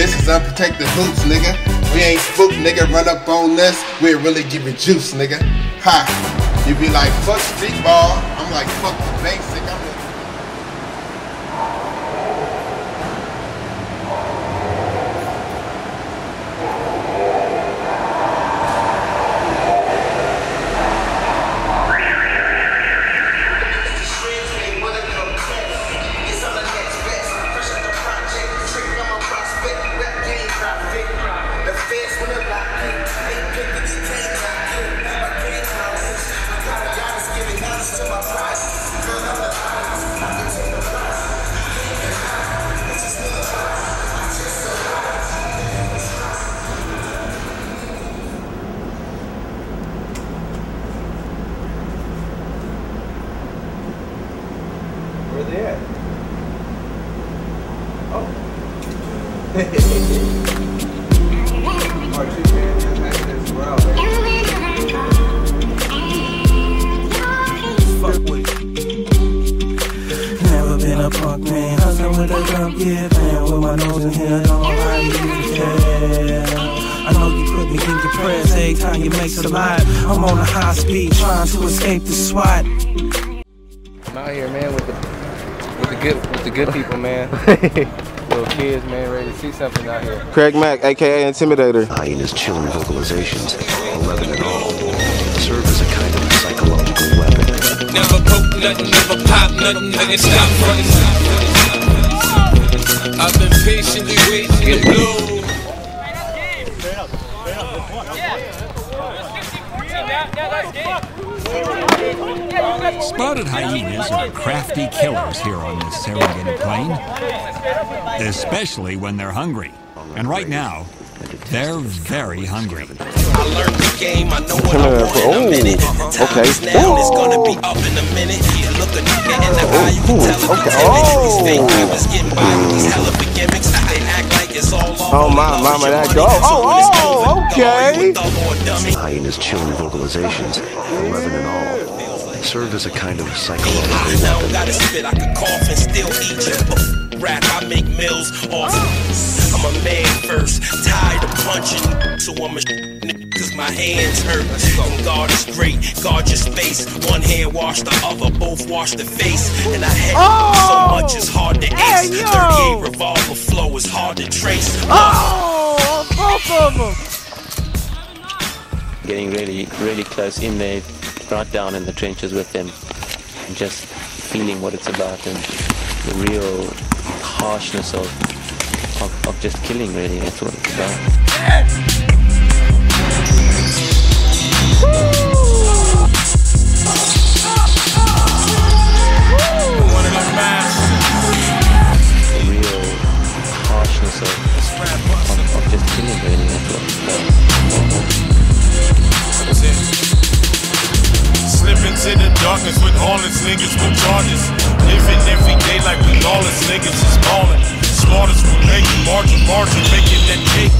This is unprotected hoops, nigga. We ain't spook, nigga. Run up on this. We'll really give you juice, nigga. Ha. You be like, fuck street ball. I'm like, fuck the basic. Been a punk man, hustling with a drum kid, playing with my nose in here, don't know how to. I know you put me in your prayers every time you make some live. I'm on a high speed trying to escape the SWAT. I'm out here, man, with the with the good with the good people, man. Little kids, man, ready to see something out here. Craig Mack, aka Intimidator. Hyena's chilling vocalizations, 11 in all, serve Never poke nothing, never pop nothing, stop running. I've been patiently waiting to blow. Spotted hyenas are crafty killers here on the Serengeti Plain, especially when they're hungry. And right now, they're very hungry. I learned the game, I know what I want in a oh, minute. Ooh, Time okay. is now, it's gonna be oh. up in a minute. You look a nigga in the oh, eye, you can tell okay. he's timid. These Oh. fake rappers getting by with these hella big gimmicks. They act like it's all off. Oh, my mama, that go. Oh, oh, okay. Hyena's chilling vocalizations, 11 in all, serve as a kind of psychological I don't gotta spit, I can cough and still eat you. Rap, I make mills off. I'm a man first, tired of punching, so I'm a nigga cause my hands hurt. And God is great, guard your space. One hand wash the other, both wash the face. And I had so oh! much it's hard to ace. 38 revolver flow is hard to trace. Oh, both of them. getting really, really close in there, right down in the trenches with them, and just feeling what it's about and the real harshness of, of, of just killing, really. That's what it's about. One into the darkness with harness niggas with charges. Living every day like we lawless niggas is ballin'. Smartest we make margin, margin, making that cake.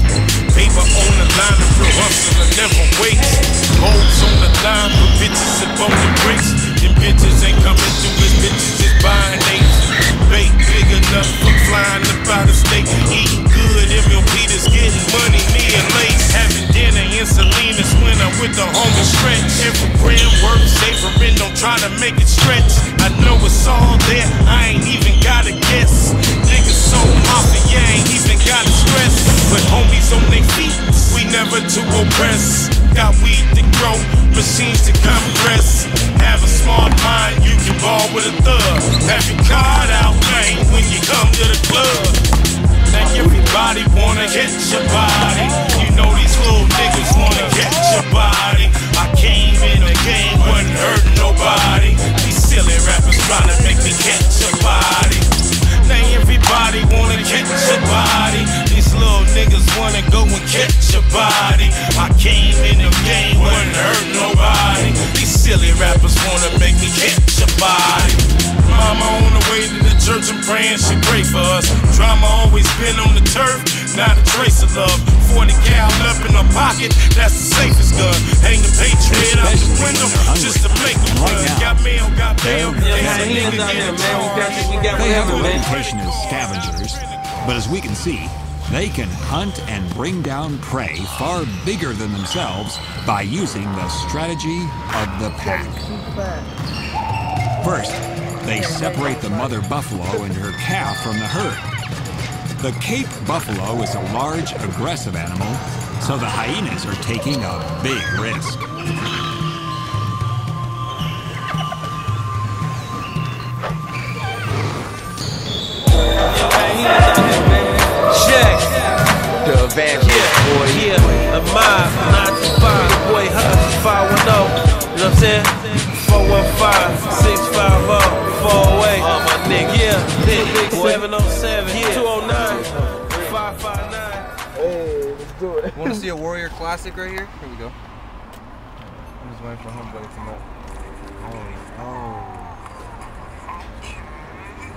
Paper on the line, the real hustler never waits. Holes on the line, put bitches up on the bricks. Them bitches ain't coming through, this bitches just buying eights. Bait big enough for flying up out of state. Eating good, Emil Peters getting money, me and Lace. Having dinner in Salinas when I'm with the homie stretch. Every gram worth savoring, don't try to make it stretch. I know it's all there, I ain't even never to oppress. Got weed to grow, machines to compress. Have a smart mind, you can ball with a thug. Have your card out, man, when you come to the club. Now everybody wanna hit your body. You know these little niggas wanna get your body. I came in the game, wasn't hurting nobody. These silly rappers trying to make me catch your body. Now everybody wanna catch your body. These little niggas wanna go and catch body. I came in the game, wasn't hurting nobody. These silly rappers wanna make me catch your body. Mama on the way to the church and praying she pray for us. Drama always been on the turf, not a trace of love. 40 cal up in my pocket, that's the safest gun. Hang the patriot out the window just to make them run. Got mail, got bail. They had a nigga get a charge. They have a reputation as scavengers, but as we can see, they can hunt and bring down prey far bigger than themselves by using the strategy of the pack. First, they separate the mother buffalo and her calf from the herd. The Cape buffalo is a large, aggressive animal, so the hyenas are taking a big risk. 10 415 650 408. Oh, oh my nigga. Yeah, nigga. 707 yeah. 209 559. Hey, let's do it. Want to see a Warrior Classic right here? Here we go. I'm just waiting for homeboy to come up. Oh, oh.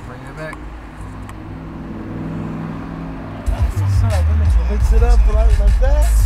Bring it back. That's what's up. Mix it up like, like that.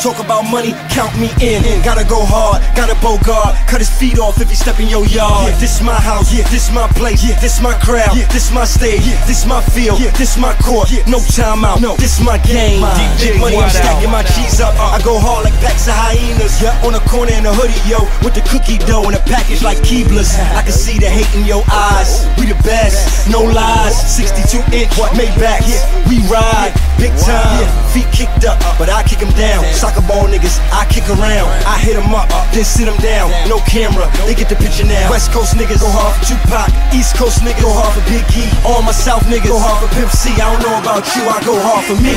Talk about money, count me in. Gotta go hard, gotta bogart. Cut his feet off if he step in your yard. This my house, yeah, this my place, yeah, this my crowd, yeah, this my stage, yeah, this my field, yeah, this my court. Yeah. No time out, no, this my game. Big money, I'm stacking my cheese up. I go hard like packs of hyenas. Yeah, on the corner in a hoodie, yo, with the cookie dough in a package like Keebler's. I can see the hate in your eyes. We the best, no lies. 62 inch Maybach, yeah, we ride big time. Feet kicked up, but I kick 'em down. Soccer ball niggas, I kick around. I hit 'em up, then sit 'em down. No camera, they get the picture now. West Coast niggas go hard for Tupac. East Coast niggas go hard for Big E. All my South niggas go hard for Pimp C. I don't know about you, I go hard for me.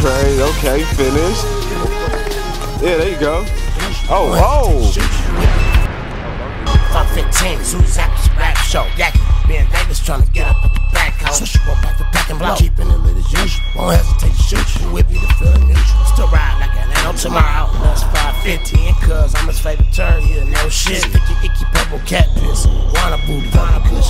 Crazy. Okay, finished. Yeah, there you go. Oh, oh. 515, Suzak's rap show. Yak, being Davis trying to get up at the back home. So she won't back the pack and blow. Keeping it lit as usual. Won't hesitate to shoot you. Whip you to feeling neutral. Still ride like an animal tomorrow. That's 515, cuz I'm his favorite turn. Yeah, no shit. Sticky, icky, purple cat piss. Wanna booty, wanna push.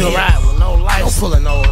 In the ocean. Still ride with no lights. Don't pulling no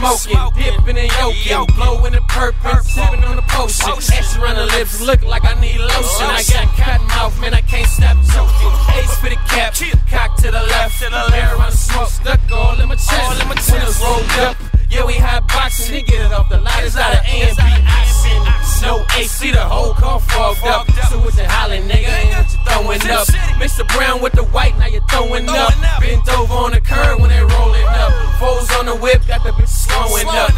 smoking, dipping and yoking, blowing the purpose, sipping on the potion. Extra on the lips, look like I need lotion. I got cotton mouth, man, I can't stop choking. Ace for the cap, cock to the left, air on the smoke, stuck all in my chest. Windows rolled up, yeah, we hot boxing. They get it off the light, lighters out of A and oxen. No AC, the whole car fogged up. So what you hollering, nigga? Ain't what you throwing up. Mr. Brown with the white, now you throwing up. Bent over on the curb when they rolling up. Foes on the whip, got the bitch slowing up.